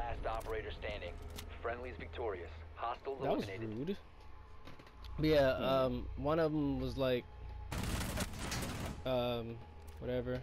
last operator standing. Friendly's victorious. Hostiles That was rude. But yeah, hmm. um, one of them was like, um, whatever.